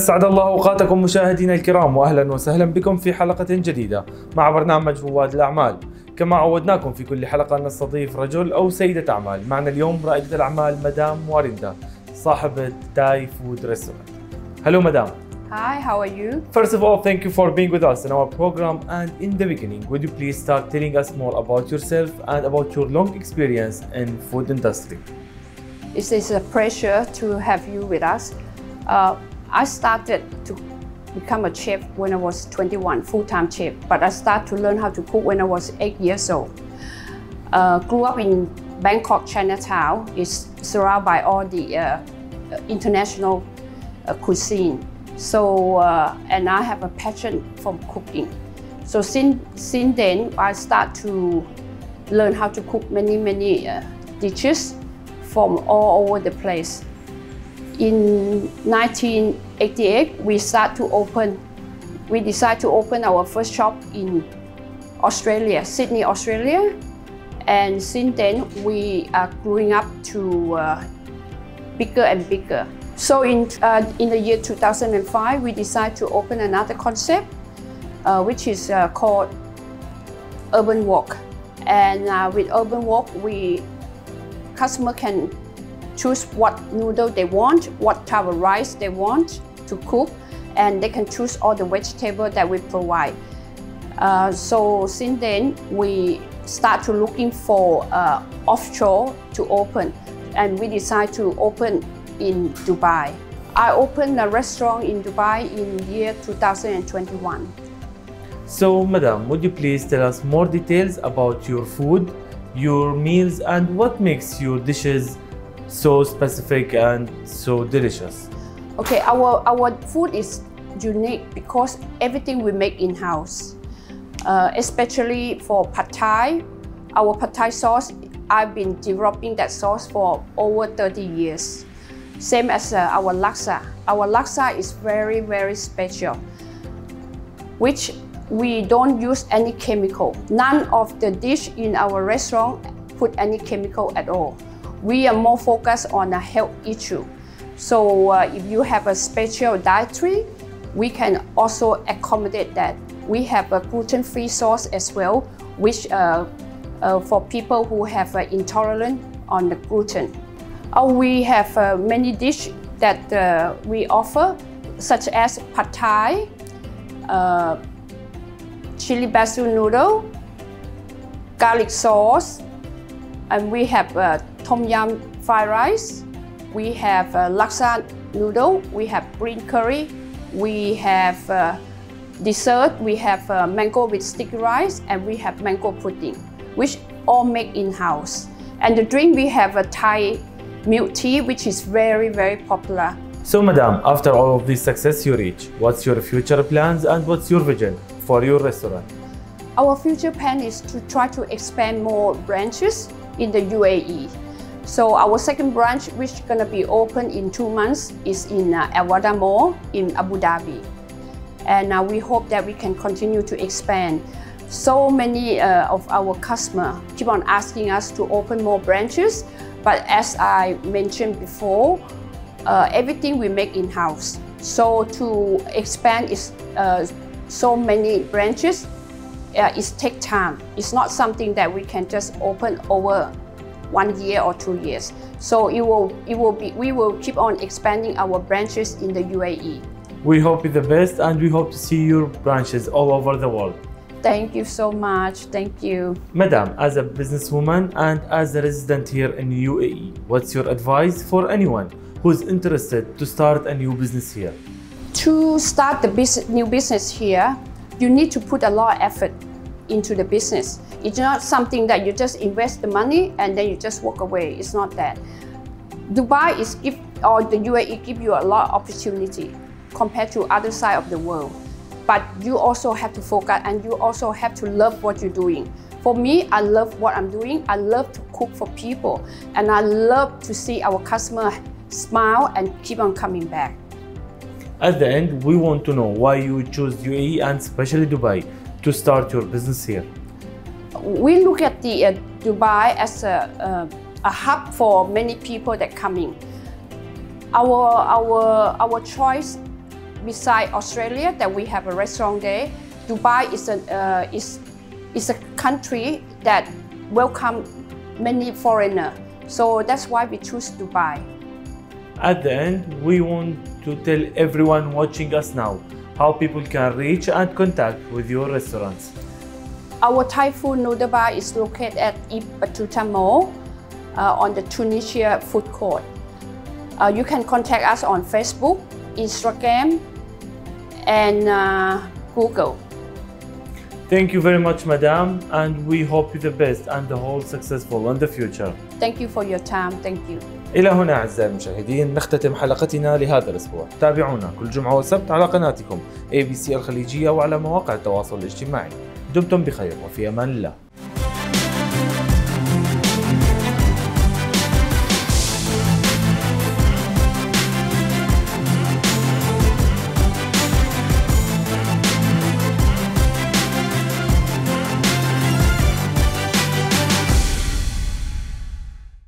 أسعد الله أوقاتكم مشاهدينا الكرام وأهلا وسهلا بكم في حلقة جديدة مع برنامج رواد الأعمال كما عودناكم في كل حلقة نستضيف رجل أو سيدة أعمال معنا اليوم رائدة الأعمال مدام وارندا صاحبة تاي فود ريستورانت Hello مدام Hi, how are you? First of all, thank you for being with us in our program. And in the beginning, would you please start telling us more about yourself and about your long experience in food industry? It is a pleasure to have you with us. Uh, I started to become a chef when I was 21, full-time chef, but I started to learn how to cook when I was eight years old. Uh, grew up in Bangkok, Chinatown. It's surrounded by all the uh, international uh, cuisine. So, uh, and I have a passion for cooking. So since, since then, I start to learn how to cook many, many uh, dishes from all over the place. In 1988, we start to open, we decide to open our first shop in Australia, Sydney, Australia. And since then, we are growing up to uh, bigger and bigger. So in, uh, in the year 2005, we decided to open another concept, uh, which is uh, called Urban Wok. And uh, with Urban Wok, we customer can choose what noodle they want, what type of rice they want to cook, and they can choose all the vegetable that we provide. Uh, so since then, we start to looking for uh, offshore to open, and we decide to open in Dubai. I opened a restaurant in Dubai in year 2021. So, Madam, would you please tell us more details about your food, your meals, and what makes your dishes so specific and so delicious? Okay, our, our food is unique because everything we make in-house. Uh, especially for pad thai, our pad thai sauce, I've been developing that sauce for over 30 years. Same as uh, our laksa. Our laksa is very, very special, which we don't use any chemical. None of the dish in our restaurant put any chemical at all. We are more focused on a health issue. So uh, if you have a special dietary, we can also accommodate that. We have a gluten-free sauce as well, which uh, uh, for people who have uh, intolerant on the gluten. Uh, we have uh, many dishes that uh, we offer, such as pad thai, chili basil noodle, garlic sauce, and we have uh, tom yum fried rice. We have uh, laksa noodle. We have green curry. We have uh, dessert. We have uh, mango with sticky rice, and we have mango pudding, which all make in-house. And the drink we have a Thai milk tea, which is very, very popular. So, Madam, after all of this success you reach, what's your future plans and what's your vision for your restaurant? Our future plan is to try to expand more branches in the UAE. So our second branch, which is gonna be open in two months, is in uh, Al Mall in Abu Dhabi. And uh, we hope that we can continue to expand. So many uh, of our customers keep on asking us to open more branches, but as I mentioned before, uh, everything we make in-house. So to expand is uh, so many branches, uh, it take time. It's not something that we can just open over one year or two years. So it will, it will be, we will keep on expanding our branches in the UAE. We hope you the best and we hope to see your branches all over the world. Thank you so much. Thank you. Madam, as a businesswoman and as a resident here in UAE, what's your advice for anyone who's interested to start a new business here? To start the business, new business here, you need to put a lot of effort into the business. It's not something that you just invest the money and then you just walk away. It's not that. Dubai is give or the UAE give you a lot of opportunity compared to other side of the world. But you also have to focus and you also have to love what you're doing. For me, I love what I'm doing. I love to cook for people and I love to see our customer smile and keep on coming back. At the end, we want to know why you choose UAE and especially Dubai to start your business here. We look at the uh, Dubai as a, uh, a hub for many people that coming. Our, our, our choice beside Australia that we have a restaurant there, Dubai is a uh, is is a country that welcome many foreigner. So that's why we choose Dubai. At the end, we want to tell everyone watching us now how people can reach and contact with your restaurants. Our Thai Foon noodle bar is located at Ibn Battuta Mall uh, on the Tunisia food court. Uh, you can contact us on Facebook, Instagram, and uh, Google. Thank you very much, Madam, and we hope you the best and the whole successful in the future. Thank you for your time. Thank you. إلى هنا أعزائي المشاهدين نختتم حلقتنا لهذا الأسبوع. تابعونا كل جمعة وسبت على قناتكم ABC الخليجية وعلى مواقع التواصل الاجتماعي. دمتم بخير وفي أمان الله.